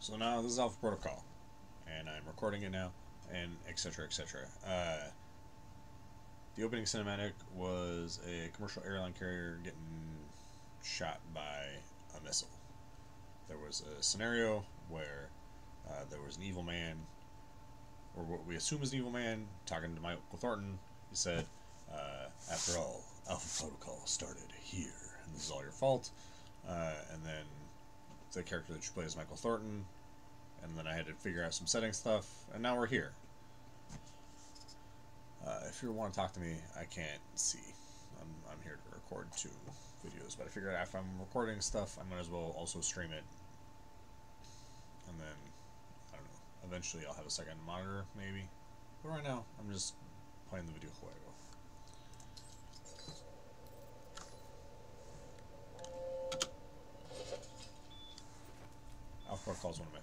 So now this is Alpha Protocol, and I'm recording it now, and etc. etc. Uh, the opening cinematic was a commercial airline carrier getting shot by a missile. There was a scenario where uh, there was an evil man, or what we assume is an evil man, talking to Michael Thornton. He said, uh, "After all, Alpha Protocol started here, and this is all your fault." Uh, and then the character that you play is Michael Thornton, and then I had to figure out some setting stuff, and now we're here. Uh, if you want to talk to me, I can't see. I'm, I'm here to record two videos, but I figured if I'm recording stuff, I might as well also stream it. And then, I don't know, eventually I'll have a second monitor, maybe. But right now, I'm just playing the video juego. calls one of my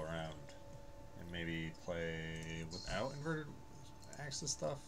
around and maybe play without inverted axis stuff.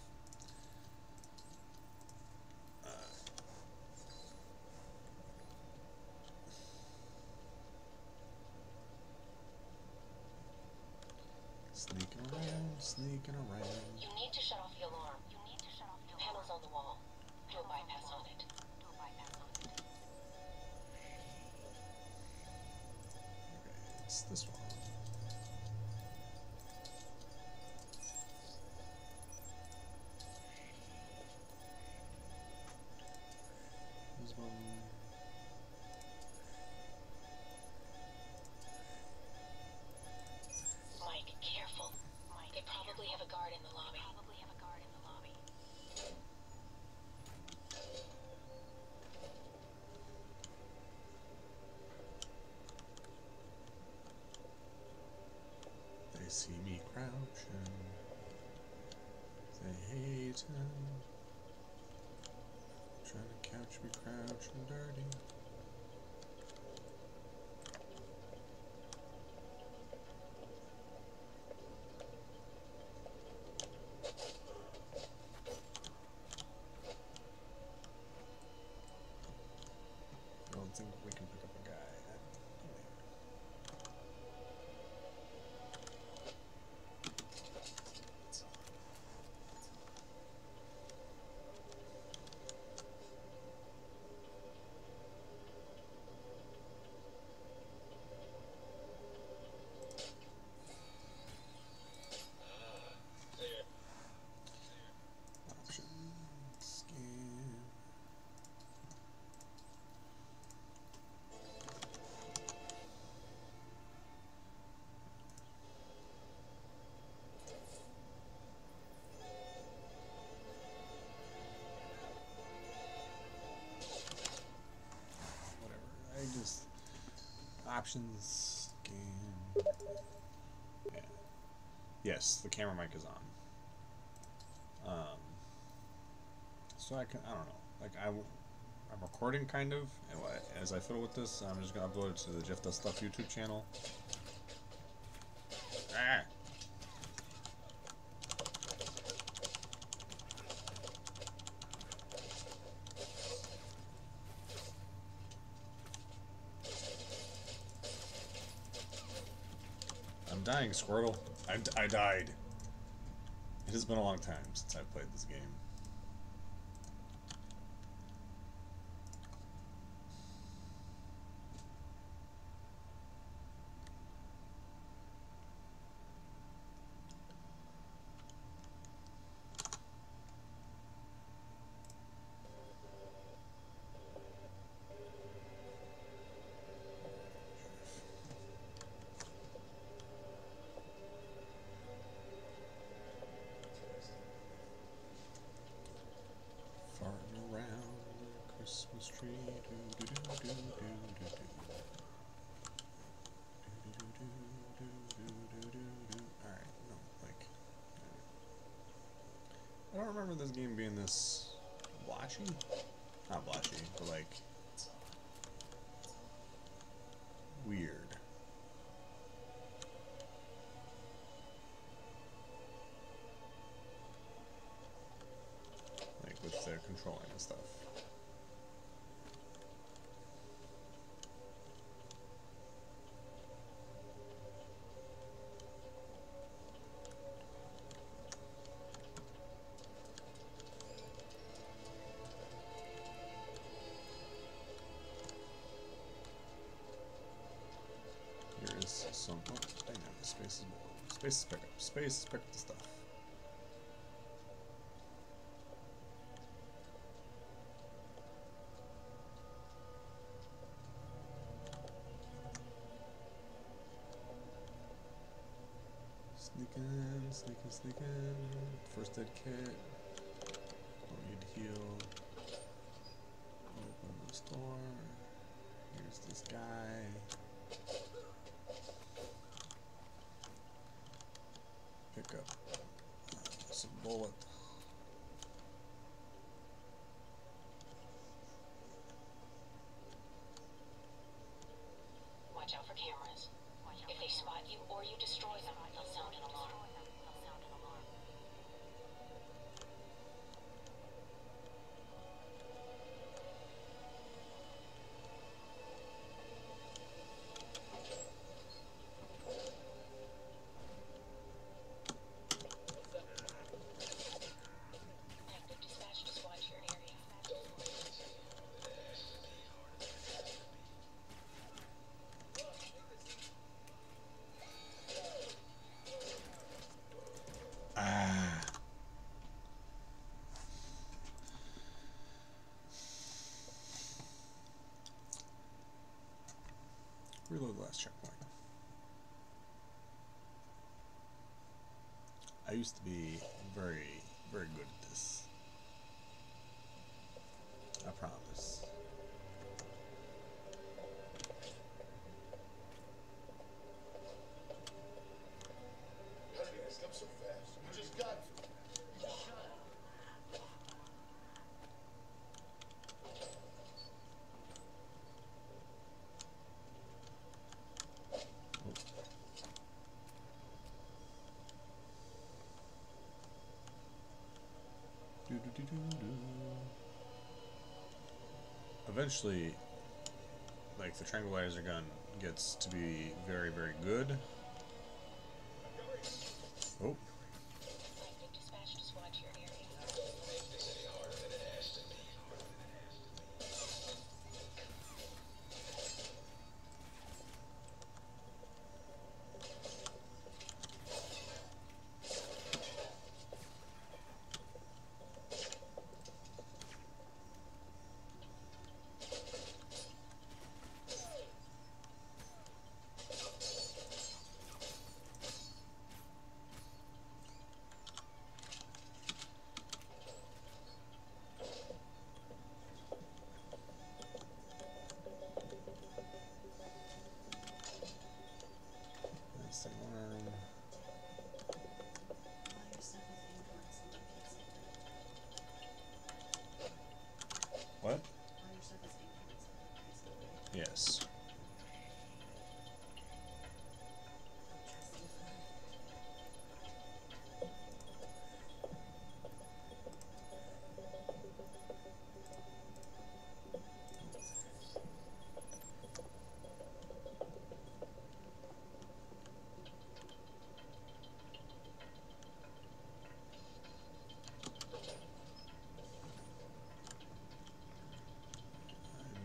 Options scan. Yeah. Yes, the camera mic is on. Um, so I can, I don't know. Like, I, I'm recording kind of, as I fiddle with this, I'm just gonna upload it to the Jeff Does Stuff YouTube channel. Ah! I'm dying, Squirtle. I died. It has been a long time since I've played this game. Some. Oh, dang it, space is below. Space is pick up. Space is pick up the stuff. Sneaking, sneaking, sneaking. First aid kit. Don't need to heal. Open the store. Here's this guy. Pick up uh, some bullet. Watch out for cameras. If they spot you or you destroy them, they'll sound an alarm. They'll sound an alarm. Active dispatch to squad your area. Ah. Reload the last checkpoint. I used to be very, very good Eventually, like the tranquilizer gun gets to be very, very good.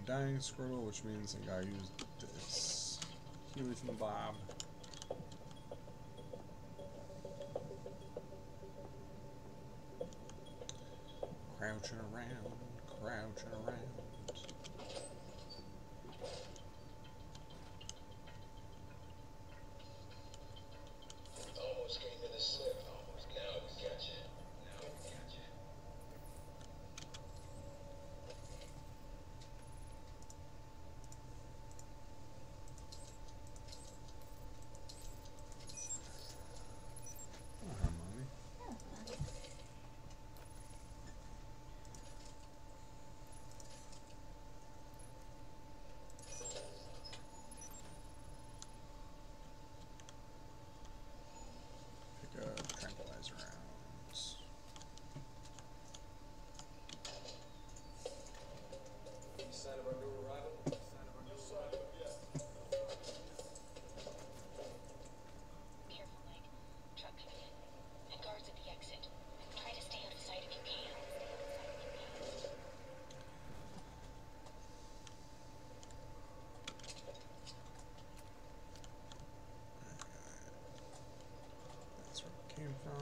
Dying Squirtle, which means I gotta use this Healy from Bob. Crouching around, crouching around. Almost came in a slip. Almost. Now we got you. Now we got you. Oh, hi, mommy. Pick up tranquilizer rounds. Sign of our new arrival? Sign of our new arrival? Yes. Careful, Mike. Truck coming in. And guards at the exit. Try to stay out of sight if you can. That's where it came from.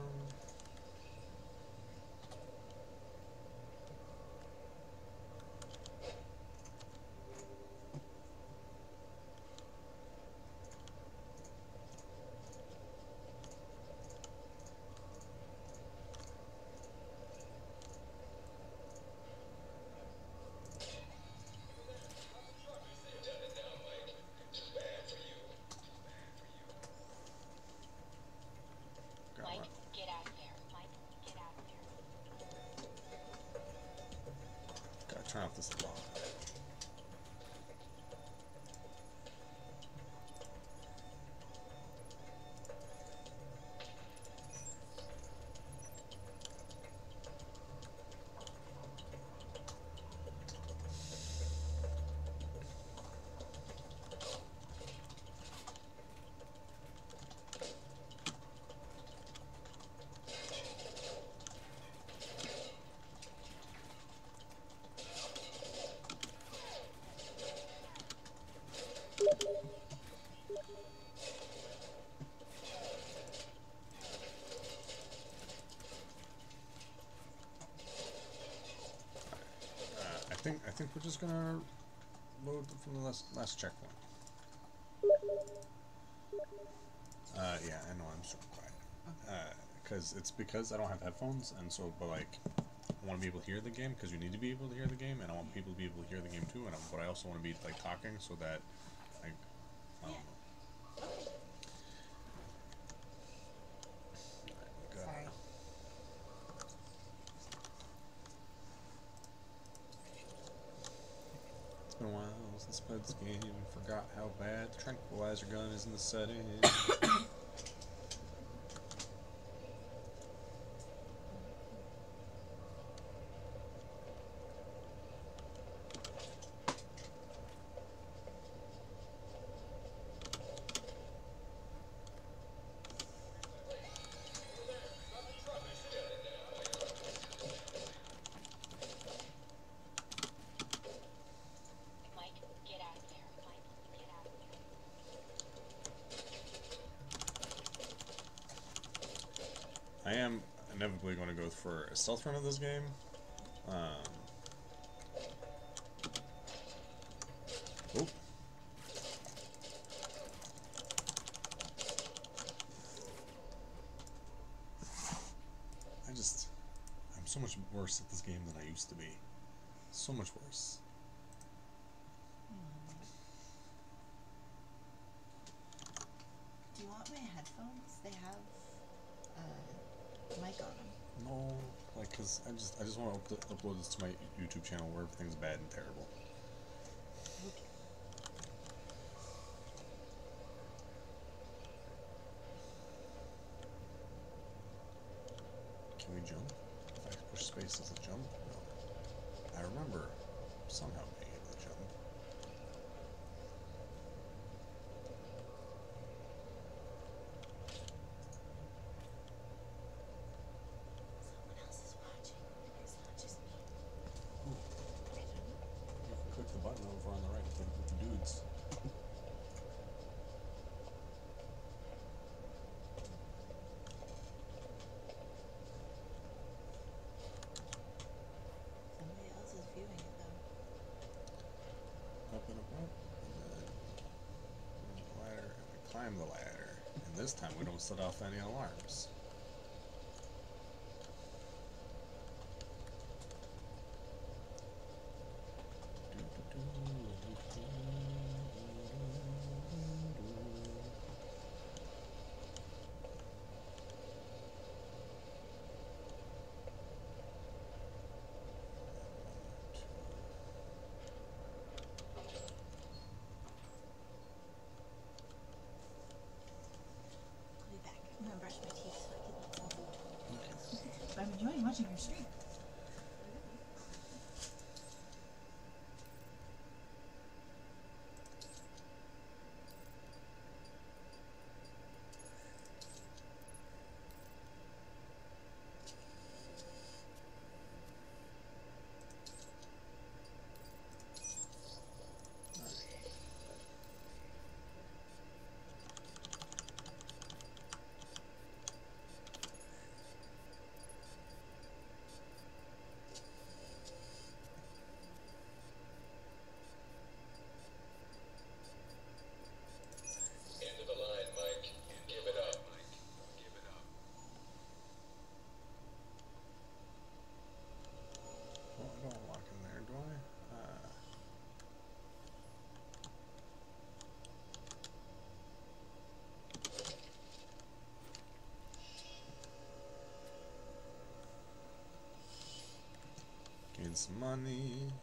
Done it now, Mike. Too bad for you. Got Mike, one. get out of there. Mike, get out of there. Gotta turn off this alarm. Uh, I think I think we're just gonna load from the last last checkpoint. Uh, yeah, I know I'm so quiet. Uh, cause it's because I don't have headphones, and so but like I want to be able to hear the game because you need to be able to hear the game, and I want people to be able to hear the game too, and I, but I also want to be like talking so that like I don't know. Alright, we got- Sorry. It's been a since I played. Forgot how bad the tranquilizer gun is in the setting. Mike, get out of there. Mike, get out of there. I am inevitably going to go for a stealth run of this game. Um, oh. I just, I'm so much worse at this game than I used to be. So much worse. Do you want my headphones? They have uh, mic on them. No, like, cause I just, I just want to upload this to my YouTube channel where everything's bad and terrible. set off any alarms. watching your stream. money.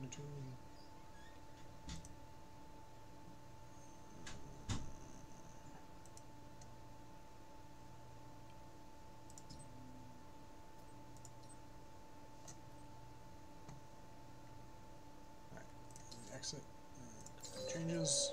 material. Exit. Uh, changes.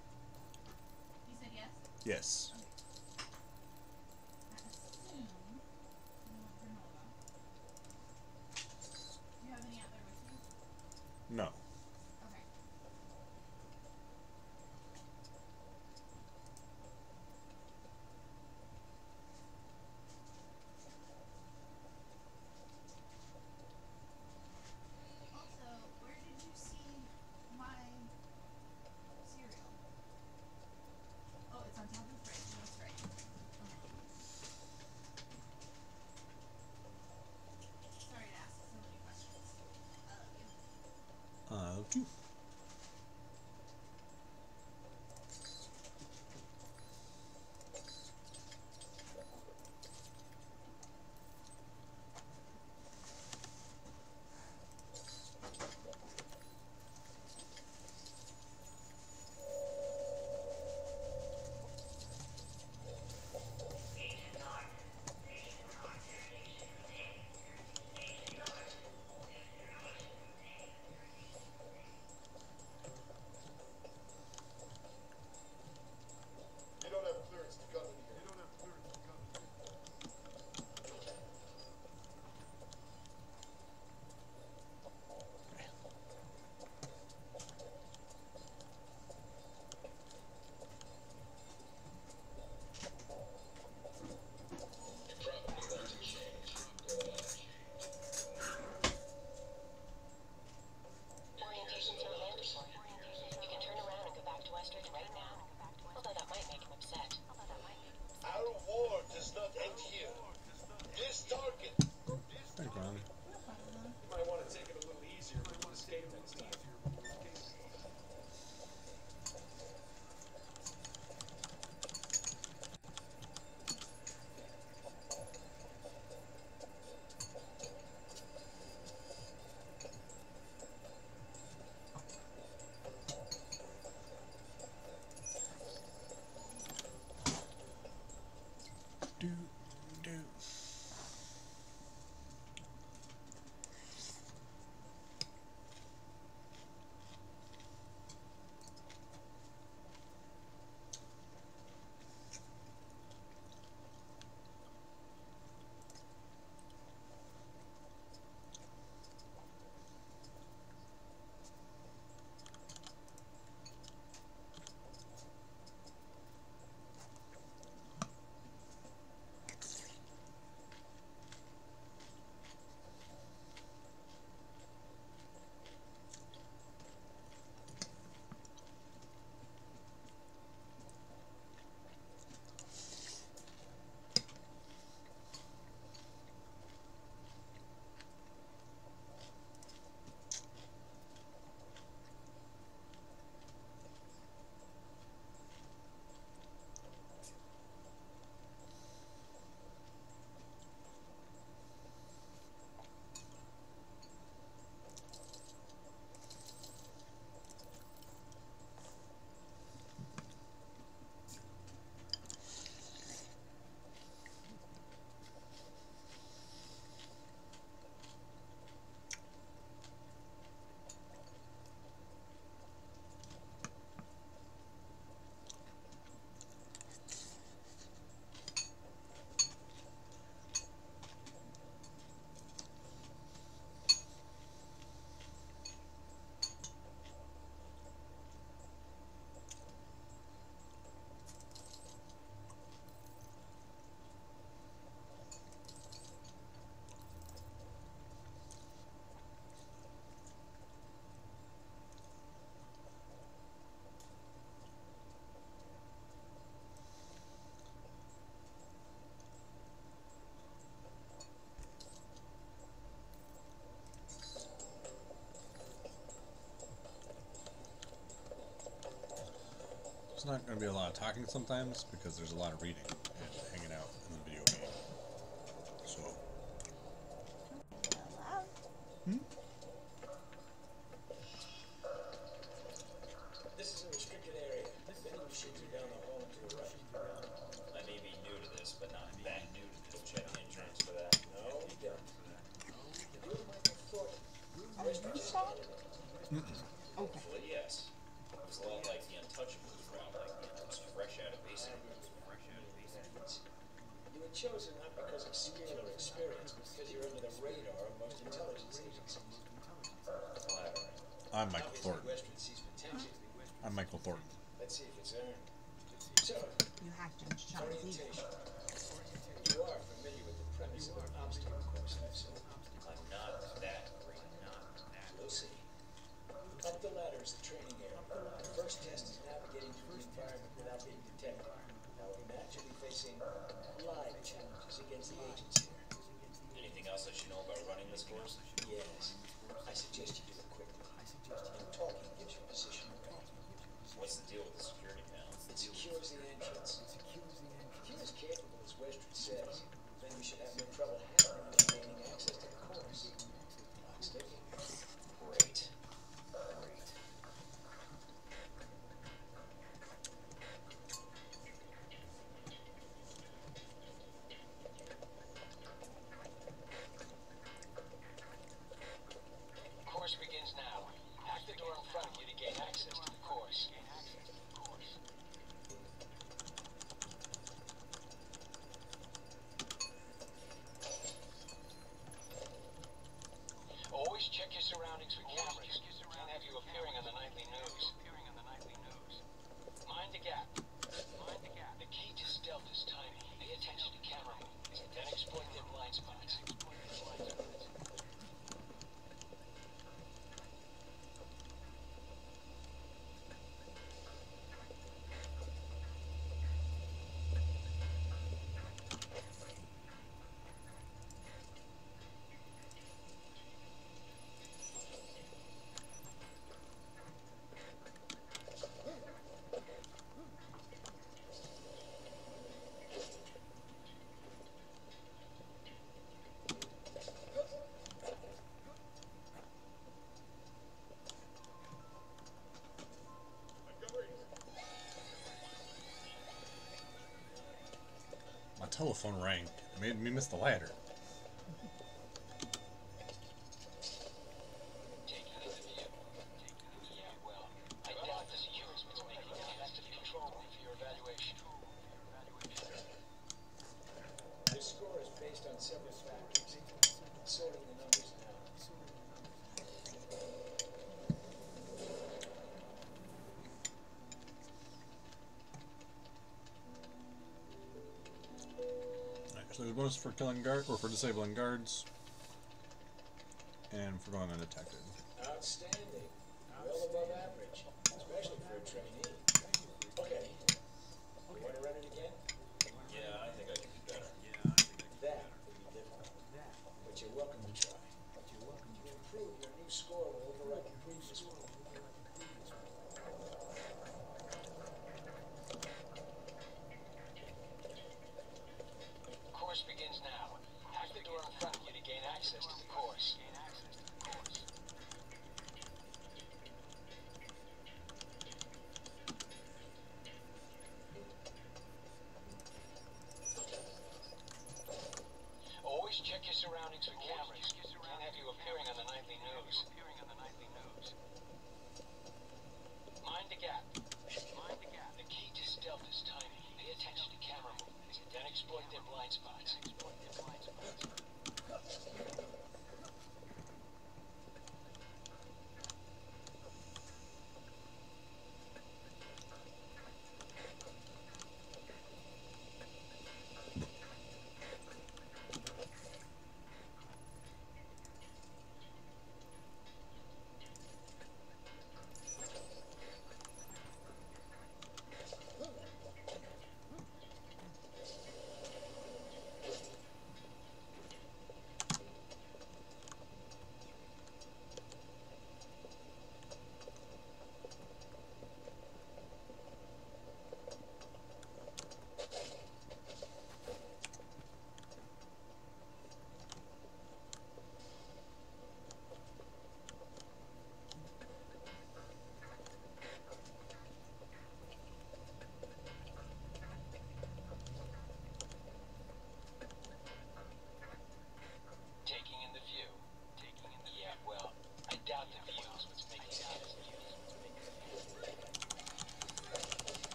Yes. how to. and you. It's not going to be a lot of talking sometimes because there's a lot of reading and hanging out. I'm Michael Thornton. Westridge. I'm Michael Thornton. Let's see if it's earned. So, You hacked into Charlie's email. orientation. You are familiar with the premise of an obstacle course, I assume. I'm not that great. Not that. We'll see. Up the ladder is the training area. The first test is navigating through the environment without being detected. Now, in that, you'll be facing live challenges against the agents here. Anything else I should know about running this course? Yes. I suggest you do it quickly. And talking gives you position range. What's the deal with the security panel? It secures the entrance. If you're as capable as Westridge says, then we should have no trouble handling and gaining access to the course. Clock ticking. Great. Great. Course begins now. Hack the door in front of you to gain access to the course. Always check appearing on the nightly news. Mind the gap. Mind the gap. The key to stealth is timing. Pay attention to camera then exploit their blind spots. Telephone rang. It Made me miss the ladder. Based on several factors. Sorting the numbers. There's a bonus for killing guard or for disabling guards. And for going undetected. Outstanding. Well above average, especially for a trainee. Okay. You want to run it again? Yeah, I think I can do better. That will be difficult. But you're welcome to try. But you're welcome to improve. Your new score will override the previous one. Course begins now. Hack the door in front of you to gain access to the course. Always check your surroundings with cameras. Can't have you appearing on the nightly news. Mind the gap. Mind the gap. The key to stealth is timing. Pay attention to camera movements, then exploit their blind spots. Exploit their blind spots.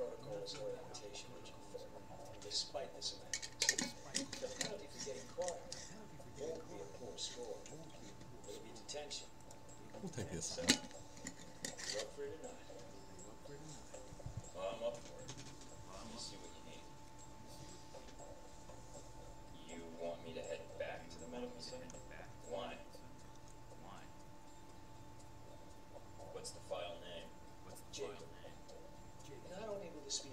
Protocol's orientation would you despite the semantics. The penalty for getting caught won't be a poor score. It'll be detention. We'll take this. Up for it or not? Well, I'm up for it. You see what you need. You want me to head back to the medical center? Why? What's the file Not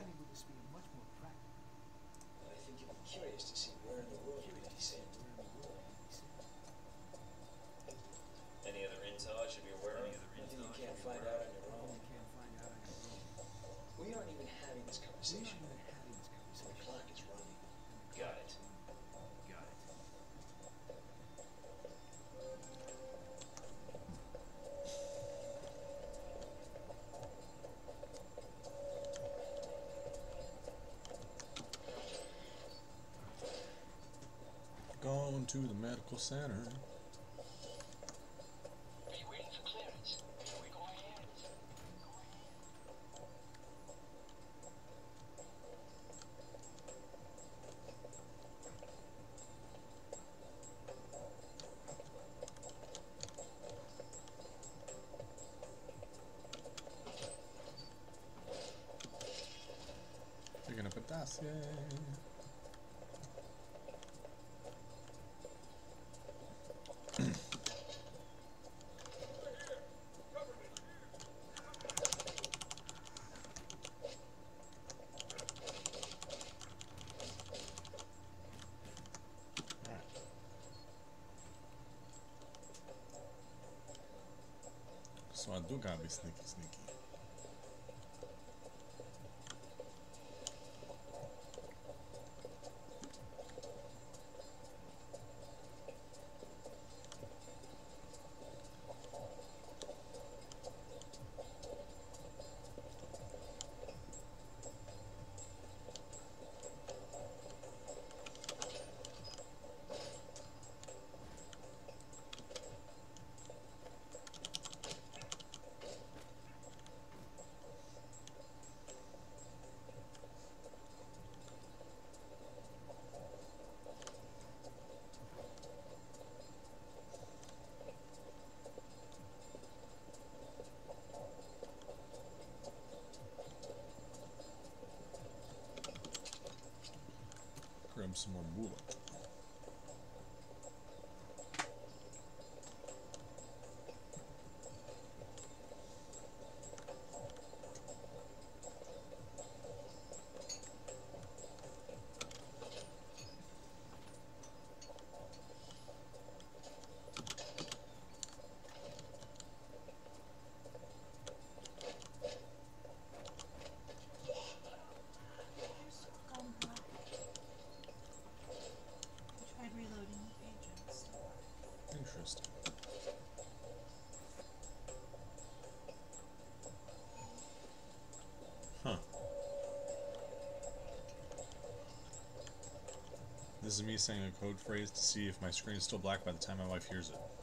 only will this be a much more practical, but I think you'd be curious to see where in the world you could be sent. Any other intel I should be aware of? Nothing you can't find out on your own. We aren't even having this conversation. The medical center. Are you waiting for clearance? Here we go ahead. Picking up a dossier. So I do gotta be sneaky, sneaky. Grab some more moolah. Gone black. I tried reloading the page and it's still black. Interesting. Huh. This is me saying a code phrase to see if my screen is still black by the time my wife hears it.